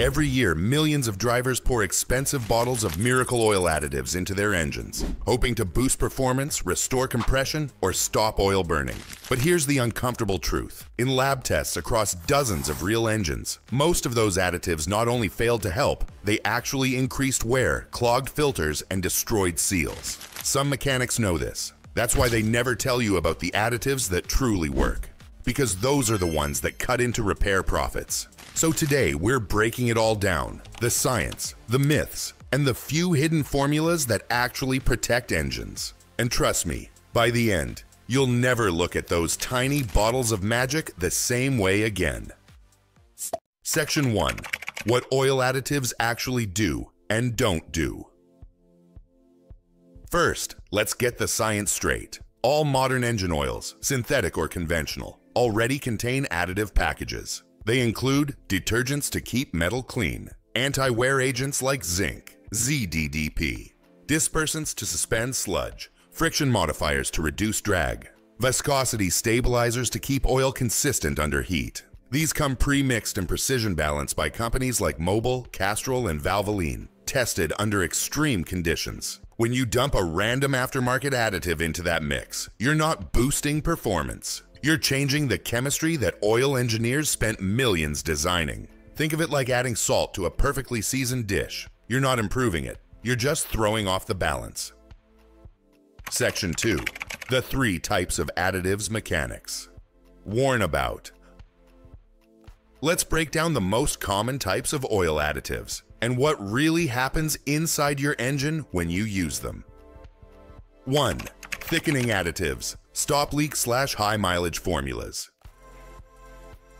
Every year, millions of drivers pour expensive bottles of miracle oil additives into their engines, hoping to boost performance, restore compression, or stop oil burning. But here's the uncomfortable truth. In lab tests across dozens of real engines, most of those additives not only failed to help, they actually increased wear, clogged filters, and destroyed seals. Some mechanics know this. That's why they never tell you about the additives that truly work. Because those are the ones that cut into repair profits. So today, we're breaking it all down the science, the myths, and the few hidden formulas that actually protect engines. And trust me, by the end, you'll never look at those tiny bottles of magic the same way again. Section 1 What oil additives actually do and don't do. First, let's get the science straight. All modern engine oils, synthetic or conventional, already contain additive packages. They include detergents to keep metal clean, anti-wear agents like zinc, ZDDP, dispersants to suspend sludge, friction modifiers to reduce drag, viscosity stabilizers to keep oil consistent under heat. These come pre-mixed and precision balanced by companies like Mobil, Castrol, and Valvoline, tested under extreme conditions. When you dump a random aftermarket additive into that mix, you're not boosting performance. You're changing the chemistry that oil engineers spent millions designing. Think of it like adding salt to a perfectly seasoned dish. You're not improving it, you're just throwing off the balance. Section 2 The three types of additives mechanics. Warn about. Let's break down the most common types of oil additives and what really happens inside your engine when you use them. 1. Thickening additives, stop leak slash high mileage formulas.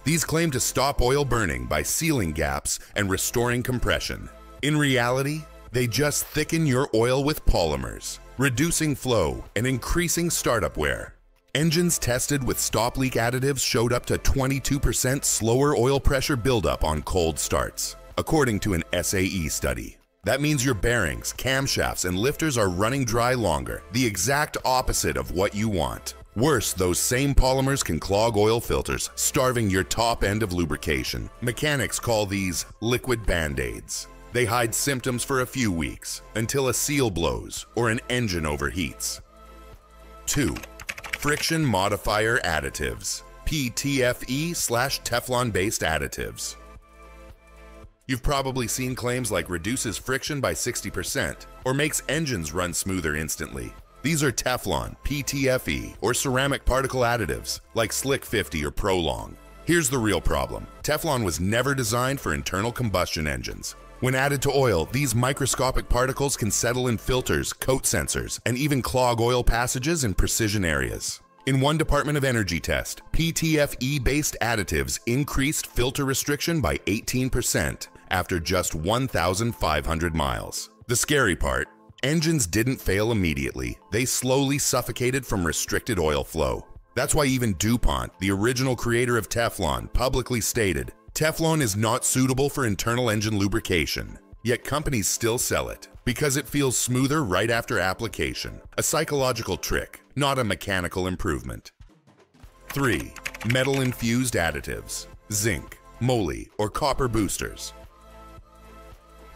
These claim to stop oil burning by sealing gaps and restoring compression. In reality, they just thicken your oil with polymers, reducing flow and increasing startup wear. Engines tested with stop leak additives showed up to 22% slower oil pressure buildup on cold starts, according to an SAE study. That means your bearings, camshafts, and lifters are running dry longer, the exact opposite of what you want. Worse, those same polymers can clog oil filters, starving your top end of lubrication. Mechanics call these liquid band-aids. They hide symptoms for a few weeks, until a seal blows or an engine overheats. 2. Friction Modifier Additives PTFE slash Teflon-based additives. You've probably seen claims like reduces friction by 60% or makes engines run smoother instantly. These are Teflon, PTFE, or ceramic particle additives like Slick 50 or Prolong. Here's the real problem. Teflon was never designed for internal combustion engines. When added to oil, these microscopic particles can settle in filters, coat sensors, and even clog oil passages in precision areas. In one Department of Energy test, PTFE-based additives increased filter restriction by 18% after just 1,500 miles. The scary part, engines didn't fail immediately. They slowly suffocated from restricted oil flow. That's why even DuPont, the original creator of Teflon, publicly stated, Teflon is not suitable for internal engine lubrication. Yet companies still sell it because it feels smoother right after application. A psychological trick, not a mechanical improvement. 3. Metal-infused additives, zinc, moly, or copper boosters.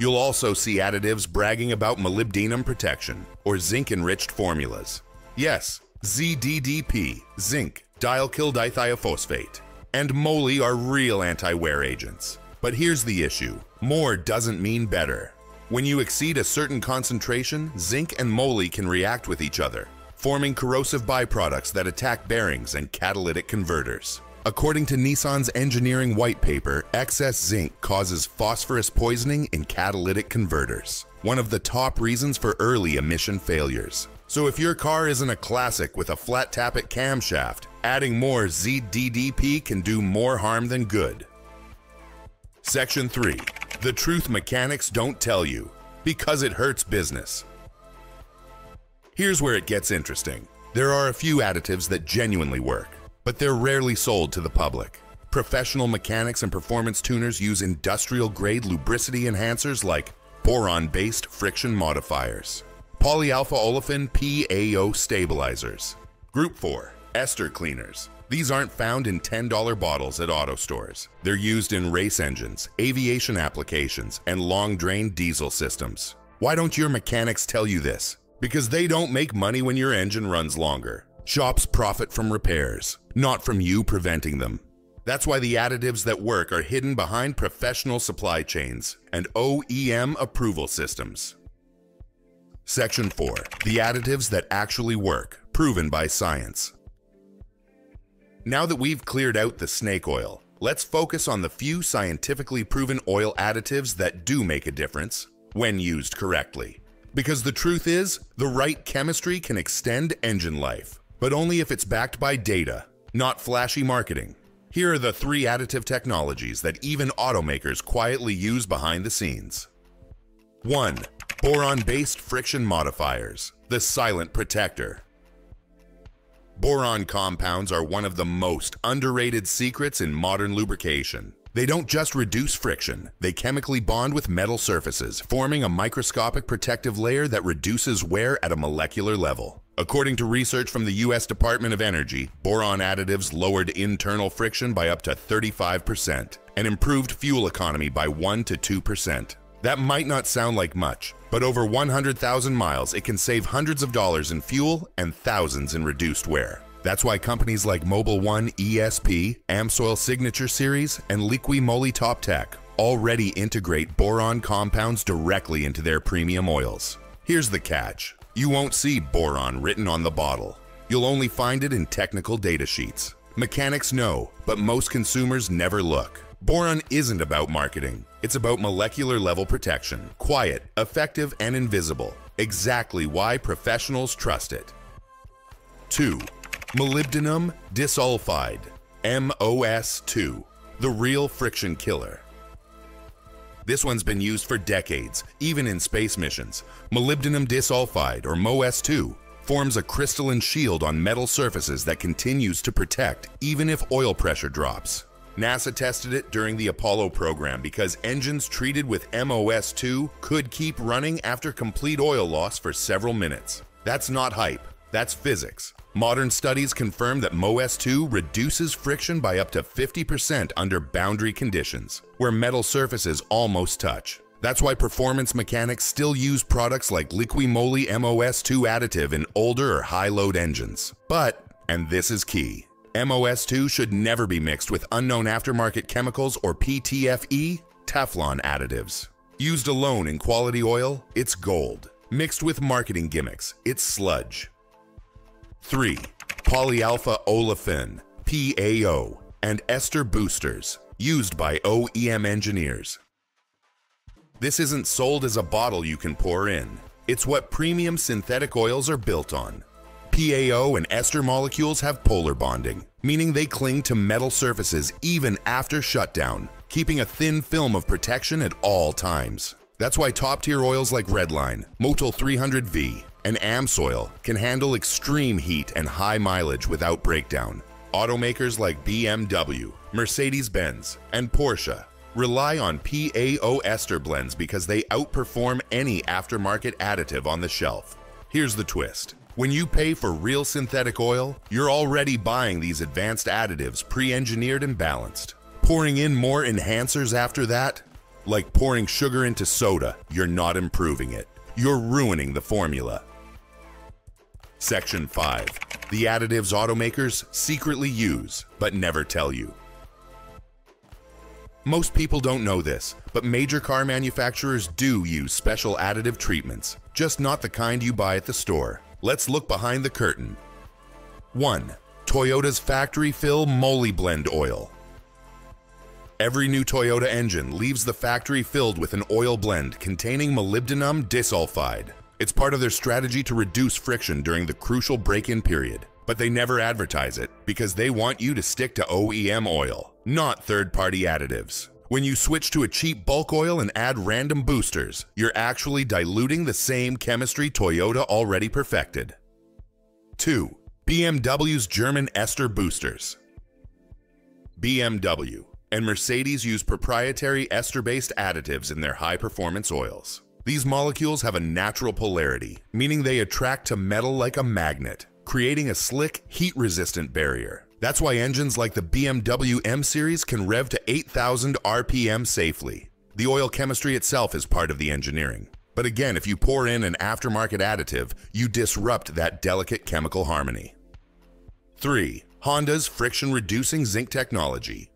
You'll also see additives bragging about molybdenum protection or zinc-enriched formulas. Yes, ZDDP, zinc, dialkyl dithiophosphate, and moly are real anti-wear agents. But here's the issue. More doesn't mean better. When you exceed a certain concentration, zinc and moly can react with each other, forming corrosive byproducts that attack bearings and catalytic converters. According to Nissan's engineering white paper, excess zinc causes phosphorus poisoning in catalytic converters, one of the top reasons for early emission failures. So if your car isn't a classic with a flat tappet camshaft, adding more ZDDP can do more harm than good. Section 3. The truth mechanics don't tell you, because it hurts business. Here's where it gets interesting. There are a few additives that genuinely work but they're rarely sold to the public. Professional mechanics and performance tuners use industrial-grade lubricity enhancers like boron-based friction modifiers, polyalpha olefin PAO stabilizers, Group 4 ester cleaners. These aren't found in $10 bottles at auto stores. They're used in race engines, aviation applications, and long drain diesel systems. Why don't your mechanics tell you this? Because they don't make money when your engine runs longer. Shops profit from repairs, not from you preventing them. That's why the additives that work are hidden behind professional supply chains and OEM approval systems. Section 4. The additives that actually work, proven by science. Now that we've cleared out the snake oil, let's focus on the few scientifically proven oil additives that do make a difference when used correctly. Because the truth is, the right chemistry can extend engine life, but only if it's backed by data, not flashy marketing. Here are the three additive technologies that even automakers quietly use behind the scenes. 1. Boron-based friction modifiers, the silent protector. Boron compounds are one of the most underrated secrets in modern lubrication. They don't just reduce friction, they chemically bond with metal surfaces, forming a microscopic protective layer that reduces wear at a molecular level. According to research from the US Department of Energy, boron additives lowered internal friction by up to 35% and improved fuel economy by 1 to 2%. That might not sound like much, but over 100,000 miles, it can save hundreds of dollars in fuel and thousands in reduced wear. That's why companies like Mobil 1 ESP, Amsoil Signature Series, and Liqui Moly Top Tech already integrate boron compounds directly into their premium oils. Here's the catch. You won't see boron written on the bottle. You'll only find it in technical data sheets. Mechanics know, but most consumers never look. Boron isn't about marketing. It's about molecular level protection. Quiet, effective, and invisible. Exactly why professionals trust it. 2 molybdenum disulfide, MOS2, the real friction killer. This one's been used for decades, even in space missions. Molybdenum disulfide, or MOS2, forms a crystalline shield on metal surfaces that continues to protect even if oil pressure drops. NASA tested it during the Apollo program because engines treated with MOS2 could keep running after complete oil loss for several minutes. That's not hype, that's physics. Modern studies confirm that MOS2 reduces friction by up to 50% under boundary conditions, where metal surfaces almost touch. That's why performance mechanics still use products like Liqui-Moly MOS2 additive in older or high-load engines. But, and this is key, MOS2 should never be mixed with unknown aftermarket chemicals or PTFE, Teflon additives. Used alone in quality oil, it's gold. Mixed with marketing gimmicks, it's sludge. 3. Polyalpha olefin, PAO, and ester boosters, used by OEM engineers. This isn't sold as a bottle you can pour in. It's what premium synthetic oils are built on. PAO and ester molecules have polar bonding, meaning they cling to metal surfaces even after shutdown, keeping a thin film of protection at all times. That's why top-tier oils like Redline, Motul 300V, and Amsoil can handle extreme heat and high mileage without breakdown. Automakers like BMW, Mercedes-Benz, and Porsche rely on PAO ester blends because they outperform any aftermarket additive on the shelf. Here's the twist. When you pay for real synthetic oil, you're already buying these advanced additives pre-engineered and balanced. Pouring in more enhancers after that? Like pouring sugar into soda, you're not improving it. You're ruining the formula. Section 5. The additives automakers secretly use, but never tell you. Most people don't know this, but major car manufacturers do use special additive treatments, just not the kind you buy at the store. Let's look behind the curtain. 1. Toyota's factory fill moly blend oil. Every new Toyota engine leaves the factory filled with an oil blend containing molybdenum disulfide. It's part of their strategy to reduce friction during the crucial break-in period. But they never advertise it because they want you to stick to OEM oil, not third-party additives. When you switch to a cheap bulk oil and add random boosters, you're actually diluting the same chemistry Toyota already perfected. 2. BMW's German ester boosters. BMW and Mercedes use proprietary ester-based additives in their high-performance oils. These molecules have a natural polarity, meaning they attract to metal like a magnet, creating a slick, heat-resistant barrier. That's why engines like the BMW M Series can rev to 8,000 RPM safely. The oil chemistry itself is part of the engineering. But again, if you pour in an aftermarket additive, you disrupt that delicate chemical harmony. 3. Honda's friction-reducing zinc technology.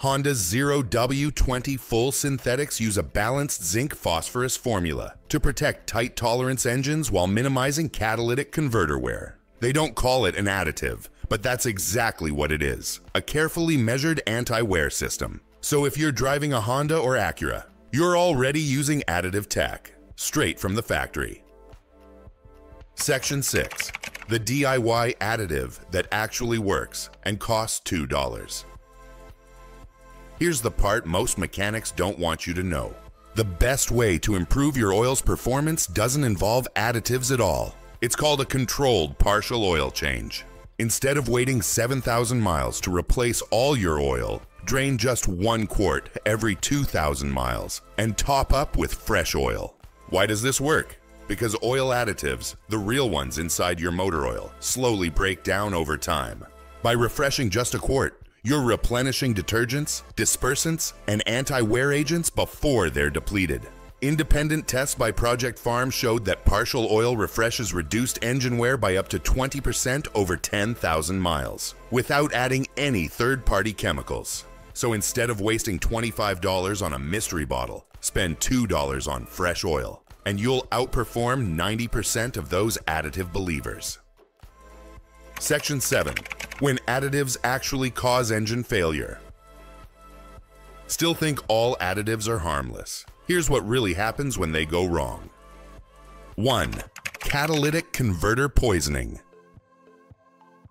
Honda's 0W20 full synthetics use a balanced zinc phosphorus formula to protect tight tolerance engines while minimizing catalytic converter wear. They don't call it an additive, but that's exactly what it is, a carefully measured anti-wear system. So if you're driving a Honda or Acura, you're already using additive tech, straight from the factory. Section 6. The DIY additive that actually works and costs $2. Here's the part most mechanics don't want you to know. The best way to improve your oil's performance doesn't involve additives at all. It's called a controlled partial oil change. Instead of waiting 7,000 miles to replace all your oil, drain just one quart every 2,000 miles and top up with fresh oil. Why does this work? Because oil additives, the real ones inside your motor oil, slowly break down over time. By refreshing just a quart, you're replenishing detergents, dispersants, and anti-wear agents before they're depleted. Independent tests by Project Farm showed that partial oil refreshes reduced engine wear by up to 20% over 10,000 miles, without adding any third-party chemicals. So instead of wasting $25 on a mystery bottle, spend $2 on fresh oil, and you'll outperform 90% of those additive believers. Section 7. When additives actually cause engine failure. Still think all additives are harmless. Here's what really happens when they go wrong. 1. Catalytic converter poisoning.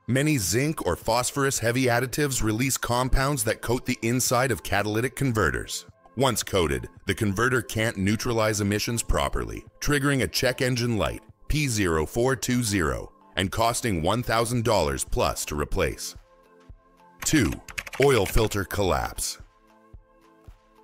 Many zinc or phosphorus heavy additives release compounds that coat the inside of catalytic converters. Once coated, the converter can't neutralize emissions properly, triggering a check engine light, P0420, and costing $1,000 plus to replace. 2. Oil filter collapse.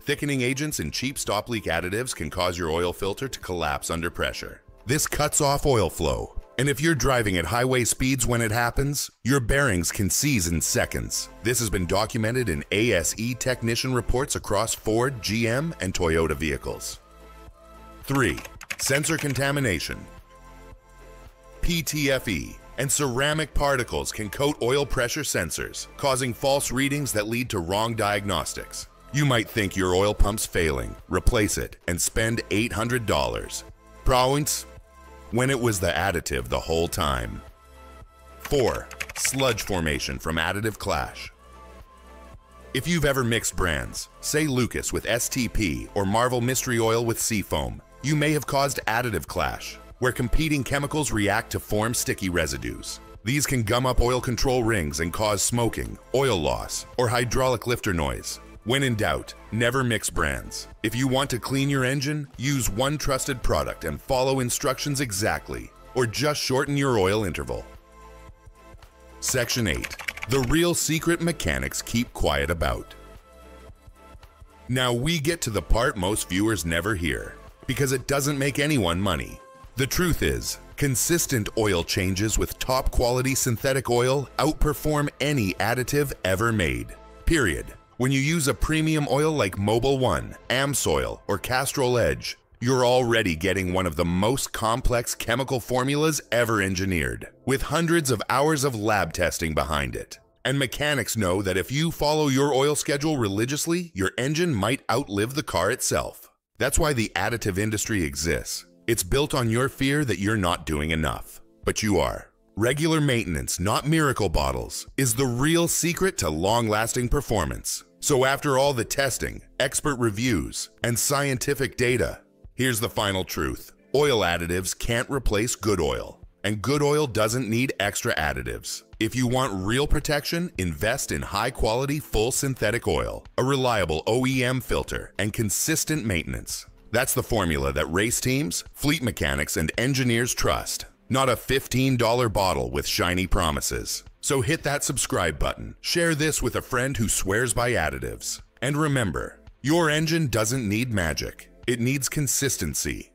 Thickening agents and cheap stop leak additives can cause your oil filter to collapse under pressure. This cuts off oil flow, and if you're driving at highway speeds when it happens, your bearings can seize in seconds. This has been documented in ASE technician reports across Ford, GM, and Toyota vehicles. 3. Sensor contamination. PTFE, and ceramic particles can coat oil pressure sensors, causing false readings that lead to wrong diagnostics. You might think your oil pump's failing, replace it, and spend $800. Prawns, when it was the additive the whole time. 4. Sludge formation from additive clash. If you've ever mixed brands, say Lucas with STP or Marvel Mystery Oil with Seafoam, you may have caused additive clash where competing chemicals react to form sticky residues. These can gum up oil control rings and cause smoking, oil loss, or hydraulic lifter noise. When in doubt, never mix brands. If you want to clean your engine, use one trusted product and follow instructions exactly, or just shorten your oil interval. Section 8. The real secret mechanics keep quiet about. Now we get to the part most viewers never hear, because it doesn't make anyone money. The truth is, consistent oil changes with top quality synthetic oil outperform any additive ever made. Period. When you use a premium oil like Mobil 1, Amsoil, or Castrol Edge, you're already getting one of the most complex chemical formulas ever engineered, with hundreds of hours of lab testing behind it. And mechanics know that if you follow your oil schedule religiously, your engine might outlive the car itself. That's why the additive industry exists it's built on your fear that you're not doing enough, but you are. Regular maintenance, not miracle bottles, is the real secret to long-lasting performance. So after all the testing, expert reviews, and scientific data, here's the final truth. Oil additives can't replace good oil, and good oil doesn't need extra additives. If you want real protection, invest in high-quality full synthetic oil, a reliable OEM filter, and consistent maintenance. That's the formula that race teams, fleet mechanics, and engineers trust. Not a $15 bottle with shiny promises. So hit that subscribe button, share this with a friend who swears by additives. And remember, your engine doesn't need magic, it needs consistency.